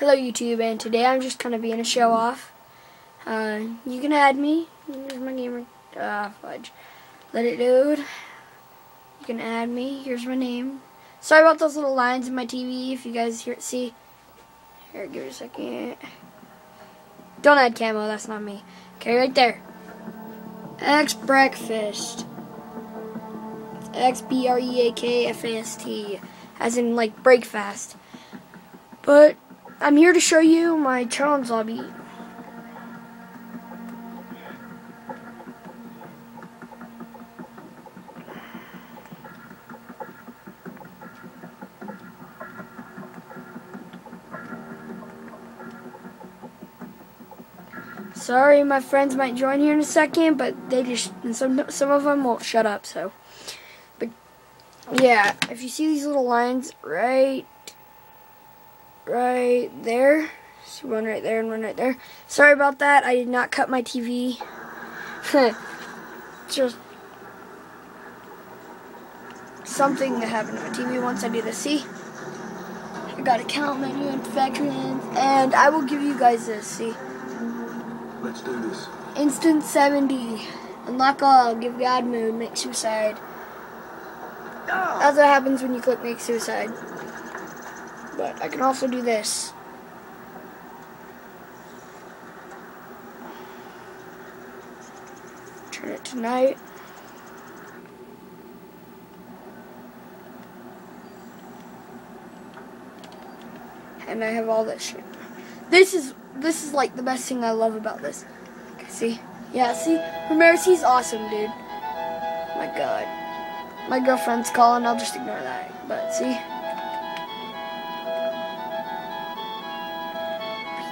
Hello YouTube, and today I'm just kind of being a show off. Uh, you can add me. Here's my gamer. Uh, fudge. Let it load. You can add me. Here's my name. Sorry about those little lines in my TV. If you guys hear see. Here, give it a second. Don't add camo. That's not me. Okay, right there. X breakfast. X B R E A K F A S T, as in like breakfast. But I'm here to show you my challenge lobby. Sorry, my friends might join here in a second, but they just some some of them won't shut up. So, but yeah, if you see these little lines right right there. So one right there and one right there. Sorry about that. I did not cut my TV. Just something that happened to my TV once I do this. See? I got account menu and veterans, and I will give you guys this. See? Let's do this. Instant 70. Unlock all. Give God mode. Make suicide. Ah. That's what happens when you click make suicide. But I can also do this. Turn it to night. And I have all this shit. This is this is like the best thing I love about this. See? Yeah, see? Ramirez, he's awesome, dude. My god. My girlfriend's calling, I'll just ignore that. But see?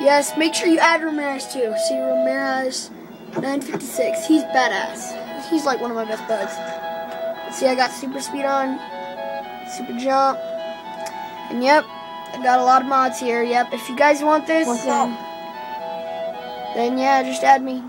Yes, make sure you add Ramirez too. See Ramirez 956. He's badass. He's like one of my best buds. See, I got super speed on, super jump, and yep, I got a lot of mods here. Yep, if you guys want this, then, then yeah, just add me.